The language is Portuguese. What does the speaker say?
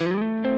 Música